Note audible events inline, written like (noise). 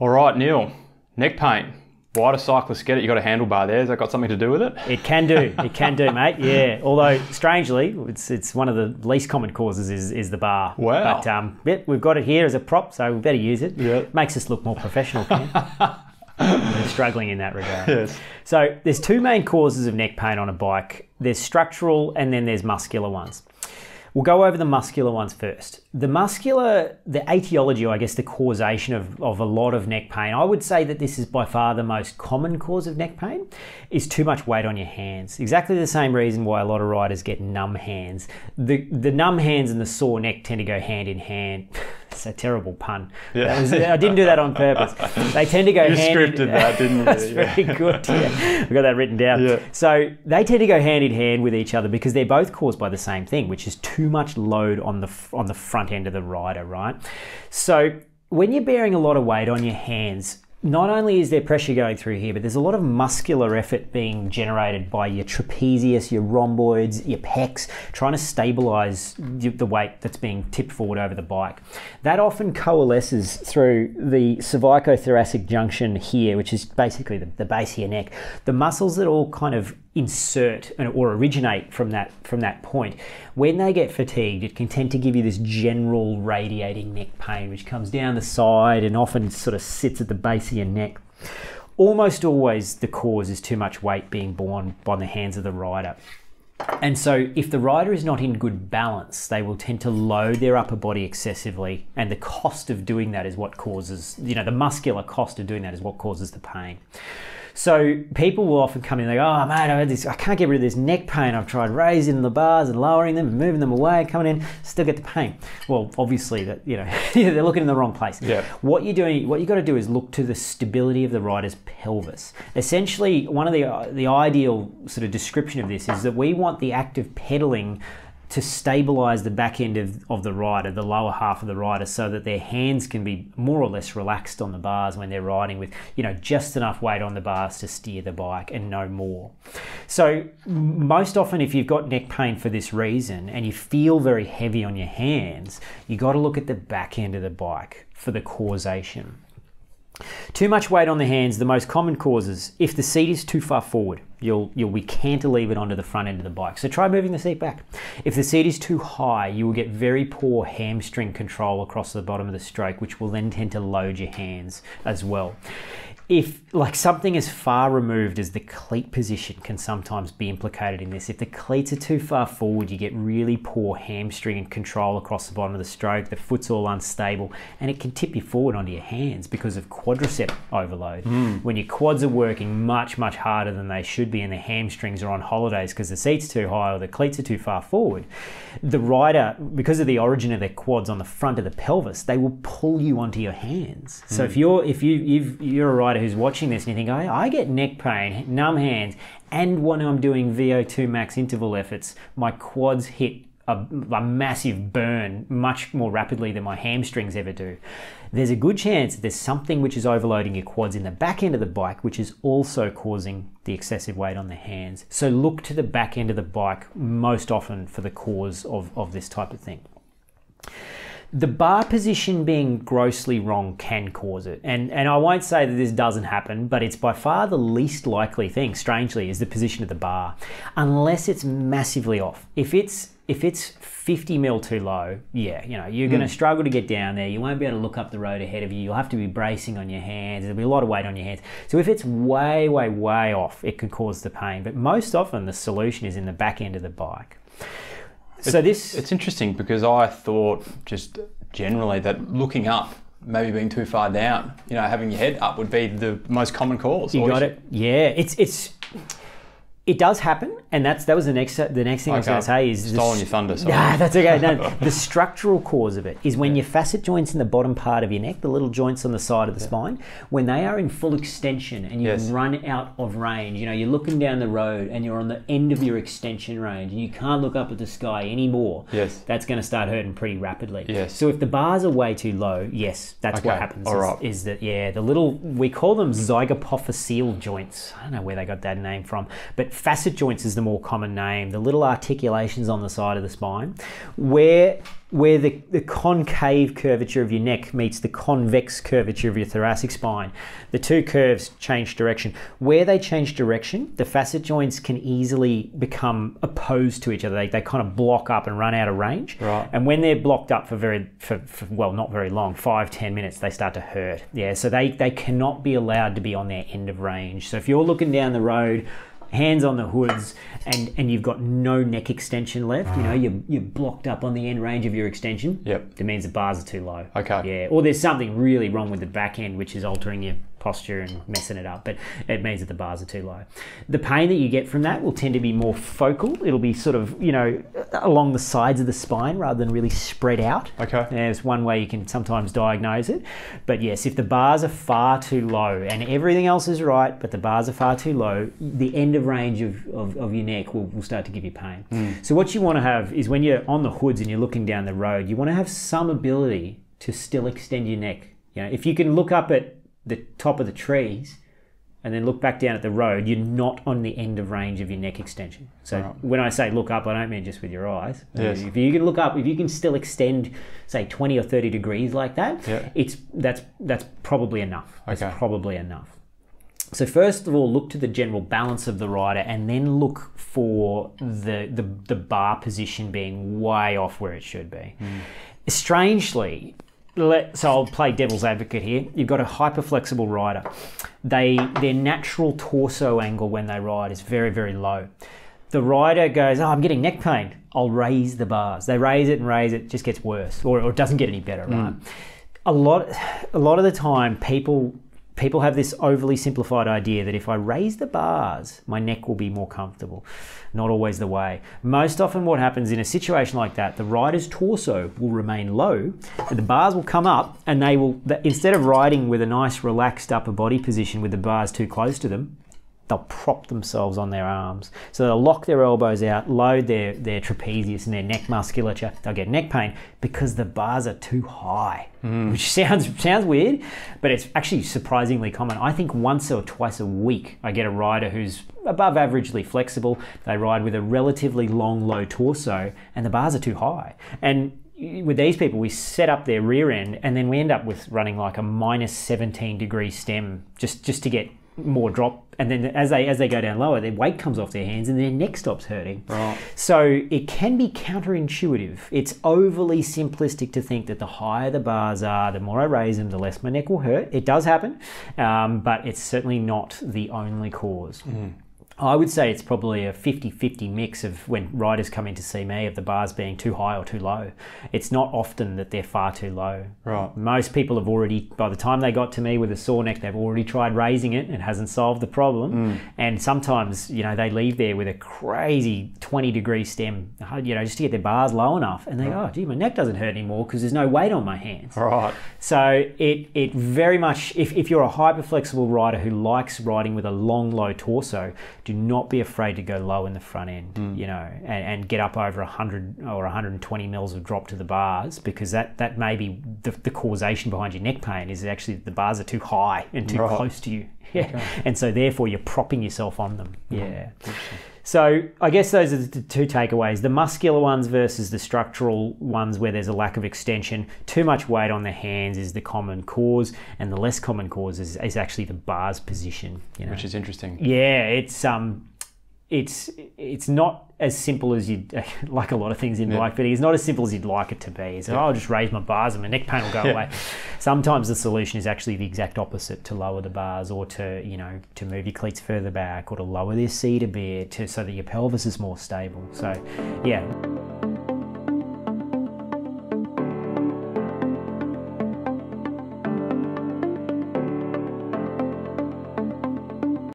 All right, Neill. Neck pain. Why do cyclists get it? You got a handlebar there. Has that got something to do with it? It can do. It can do, mate. Yeah. Although strangely, it's it's one of the least common causes is, is the bar. Wow. But um, yeah, we've got it here as a prop, so we better use it. Yeah. Makes us look more professional. (laughs) We're struggling in that regard. Yes. So there's two main causes of neck pain on a bike. There's structural and then there's muscular ones. We'll go over the muscular ones first. The muscular, the etiology, I guess the causation of, of a lot of neck pain, I would say that this is by far the most common cause of neck pain, is too much weight on your hands. Exactly the same reason why a lot of riders get numb hands. The, the numb hands and the sore neck tend to go hand in hand. (laughs) It's a terrible pun. Yeah. Was- I didn't do that on purpose. (laughs) They tend to go You hand in- scripted that, (laughs) didn't you? That's Yeah. very good. Yeah. I've got that written down. Yeah. So they tend to go hand in hand with each other because they're both caused by the same thing, which is too much load on the on the front end of the rider, right? So when you're bearing a lot of weight on your hands, not only is there pressure going through here, but there's a lot of muscular effort being generated by your trapezius, your rhomboids, your pecs, trying to stabilize the weight that's being tipped forward over the bike. That often coalesces through the cervicothoracic junction here, which is basically the, the base of your neck. The muscles that all kind of insert or originate from that from that point. When they get fatigued it can tend to give you this general radiating neck pain which comes down the side and often sort of sits at the base of your neck. Almost always the cause is too much weight being borne by the hands of the rider. And so, if the rider is not in good balance, they will tend to load their upper body excessively, and the cost of doing that is what causes, you know, the muscular cost of doing that is what causes the pain. So people will often come in and they go, oh mate, I've had this, I can't get rid of this neck pain. I've tried raising the bars and lowering them and moving them away, coming in, still get the pain. Well, obviously that you know (laughs) they're looking in the wrong place. Yeah. What you're doing, what you got to do is look to the stability of the rider's pelvis. Essentially, one of the the ideal sort of description of this is that we want the act of pedaling to stabilize the back end of, of the rider, the lower half of the rider, so that their hands can be more or less relaxed on the bars when they're riding with, you know, just enough weight on the bars to steer the bike and no more. So, most often, if you've got neck pain for this reason and you feel very heavy on your hands, you got to look at the back end of the bike for the causation. Too much weight on the hands, the most common causes, if the seat is too far forward, you'll, you'll we cantilever it onto the front end of the bike. So try moving the seat back. If the seat is too high, you will get very poor hamstring control across the bottom of the stroke, which will then tend to load your hands as well. If like something as far removed as the cleat position can sometimes be implicated in this. If the cleats are too far forward, you get really poor hamstring and control across the bottom of the stroke. The foot's all unstable, and it can tip you forward onto your hands because of quadricep overload. Hmm. When your quads are working much, much harder than they should be, and the hamstrings are on holidays because the seat's too high or the cleats are too far forward, the rider, because of the origin of their quads on the front of the pelvis, they will pull you onto your hands. So hmm. if you're if you you've, you're a rider who's watching this and you think, I, I get neck pain, numb hands, and when I'm doing VO2 max interval efforts, my quads hit a, a massive burn much more rapidly than my hamstrings ever do. There's a good chance that there's something which is overloading your quads in the back end of the bike, which is also causing the excessive weight on the hands. So look to the back end of the bike most often for the cause of, of this type of thing the bar position being grossly wrong can cause it. And and I won't say that this doesn't happen, but it's by far the least likely thing, strangely, is the position of the bar. Unless it's massively off. If it's if it's 50 mil too low, yeah, you know, you're going to hmm. struggle to get down there. You won't be able to look up the road ahead of you. You'll have to be bracing on your hands. There'll be a lot of weight on your hands. So if it's way, way, way off, it can cause the pain. But most often the solution is in the back end of the bike. So this It's interesting because I thought just generally that looking up, maybe being too far down, you know, having your head up would be the most common cause. You got it. Yeah, it's it's it does happen, and that's that was the next the next thing I was going to say is the stolen s- your thunder. Sorry. Nah, that's okay. No, (laughs) the structural cause of it is when your facet joints in the bottom part of your neck, the little joints on the side of the spine, when they are in full extension and you Yes. run out of range. You know, you're looking down the road and you're on the end of your extension range, and you can't look up at the sky anymore. Yes. that's going to start hurting pretty rapidly. Yes. So if the bars are way too low, yes, that's what happens. all is- right. is that yeah the little we call them zygapophyseal joints i don't know where they got that name from but but facet joints is the more common name. The little articulations on the side of the spine, where where the, the concave curvature of your neck meets the convex curvature of your thoracic spine. The two curves change direction. Where they change direction, the facet joints can easily become opposed to each other. They, they kind of block up and run out of range. Right. And when they're blocked up for very, for, for, well, not very long, five, ten minutes, they start to hurt. Yeah, so they, they cannot be allowed to be on their end of range. So if you're looking down the road, hands on the hoods, and, and you've got no neck extension left, you know, you're, you're blocked up on the end range of your extension, Yep. that means the bars are too low. Okay. Yeah, or there's something really wrong with the back end, which is altering your posture and messing it up, but it means that the bars are too low. The pain that you get from that will tend to be more focal. It'll be sort of, you know, along the sides of the spine rather than really spread out. Okay. There's one way you can sometimes diagnose it. But yes, if the bars are far too low and everything else is right, but the bars are far too low, the end of range of, of, of your neck will, will start to give you pain. Hmm. So, what you want to have is when you're on the hoods and you're looking down the road, you want to have some ability to still extend your neck. You know, if you can look up at the top of the trees and then look back down at the road, you're not on the end of range of your neck extension. So Right. when I say look up, I don't mean just with your eyes. Uh, yes. If you can look up, if you can still extend, say 20 or 30 degrees like that, Yeah. it's that's that's probably enough. That's Okay. probably enough. So first of all, look to the general balance of the rider, and then look for the the, the bar position being way off where it should be. Hmm. Strangely, let, so I'll play devil's advocate here. You've got a hyper flexible rider. They their natural torso angle when they ride is very very low. The rider goes, "Oh, I'm getting neck pain. I'll raise the bars." They raise it and raise it, it just gets worse, or, or it doesn't get any better. Hmm. Right? A lot, a lot of the time, people people have this overly simplified idea that if I raise the bars, my neck will be more comfortable. Not always the way. Most often, what happens in a situation like that, the rider's torso will remain low, the bars will come up, and they will, instead of riding with a nice relaxed upper body position with the bars too close to them, they'll prop themselves on their arms. So they'll lock their elbows out, load their, their trapezius and their neck musculature. They'll get neck pain because the bars are too high, hmm. which sounds sounds weird, but it's actually surprisingly common. I think once or twice a week I get a rider who's above averagely flexible. They ride with a relatively long, low torso, and the bars are too high. And with these people, we set up their rear end, and then we end up with running like a minus 17 degree stem just just to get more drop. And then as they as they go down lower, their weight comes off their hands, and their neck stops hurting. Right. So it can be counterintuitive. It's overly simplistic to think that the higher the bars are, the more I raise them, the less my neck will hurt. It does happen, um, but it's certainly not the only cause. I would say it's probably a 50 50 mix of when riders come in to see me of the bars being too high or too low. It's not often that they're far too low. Right. Most people have already, by the time they got to me with a sore neck, they've already tried raising it. And it hasn't solved the problem. Mm. And sometimes, you know, they leave there with a crazy 20 degree stem, you know, just to get their bars low enough. And they go, oh, gee, my neck doesn't hurt anymore because there's no weight on my hands. Right. So it, it very much, if, if you're a hyperflexible rider who likes riding with a long, low torso, do not be afraid to go low in the front end, mm. you know, and, and get up over 100 or 120 mils of drop to the bars because that, that may be the, the causation behind your neck pain is actually the bars are too high and too Right. close to you. (laughs) Yeah. And so therefore you're propping yourself on them. Mm-hmm. Yeah. So I guess those are the two takeaways: the muscular ones versus the structural ones, where there's a lack of extension. Too much weight on the hands is the common cause, and the less common cause is, is actually the bar's position. You know? Which is interesting. yeah, it's um, it's it's not as simple as you'd (laughs) like a lot of things in Yeah. bike fitting. It's not as simple as you'd like it to be. It's oh, I'll just raise my bars and my neck pain will go (laughs) Yeah. away. Sometimes the solution is actually the exact opposite: to lower the bars, or to you know to move your cleats further back, or to lower their seat a bit, to so that your pelvis is more stable. So, yeah.